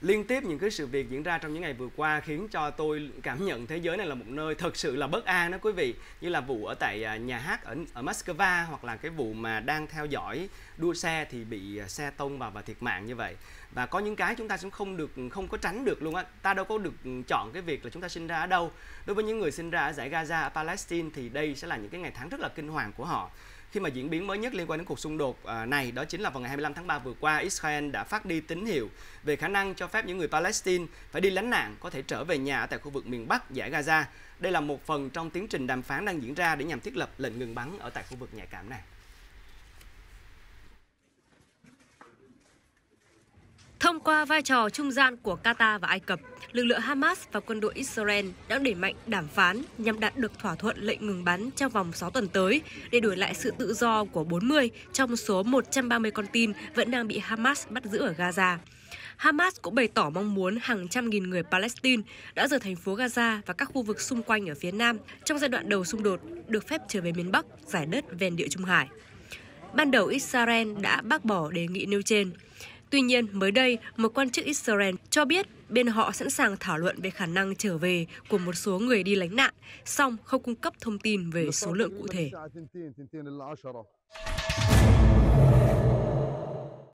liên tiếp những cái sự việc diễn ra trong những ngày vừa qua khiến cho tôi cảm nhận thế giới này là một nơi thật sự là bất an đó quý vị. Như là vụ ở tại à, nhà hát ở ở Moscow hoặc là cái vụ mà đang theo dõi đua xe thì bị à, xe tông vào và thiệt mạng như vậy. Và có những cái chúng ta cũng không được, không có tránh được luôn á. Ta đâu có được chọn cái việc là chúng ta sinh ra ở đâu. Đối với những người sinh ra ở giải Gaza, ở Palestine thì đây sẽ là những cái ngày tháng rất là kinh hoàng của họ khi mà diễn biến mới nhất liên quan đến cuộc xung đột à, này, đó chính là vào ngày 25 tháng 3 vừa qua, Israel đã phát đi tín hiệu về khả năng cho phép những người Palestine phải đi lánh nạn, có thể trở về nhà ở tại khu vực miền Bắc giải Gaza. Đây là một phần trong tiến trình đàm phán đang diễn ra để nhằm thiết lập lệnh ngừng bắn ở tại khu vực nhạy cảm này. Thông qua vai trò trung gian của Qatar và Ai Cập, lực lượng Hamas và quân đội Israel đã đẩy mạnh đàm phán nhằm đạt được thỏa thuận lệnh ngừng bắn trong vòng 6 tuần tới để đổi lại sự tự do của 40 trong số 130 con tin vẫn đang bị Hamas bắt giữ ở Gaza. Hamas cũng bày tỏ mong muốn hàng trăm nghìn người Palestine đã rời thành phố Gaza và các khu vực xung quanh ở phía Nam trong giai đoạn đầu xung đột được phép trở về miền Bắc, giải đất ven địa Trung Hải. Ban đầu Israel đã bác bỏ đề nghị nêu trên. Tuy nhiên, mới đây, một quan chức Israel cho biết bên họ sẵn sàng thảo luận về khả năng trở về của một số người đi lánh nạn, song không cung cấp thông tin về số lượng cụ thể.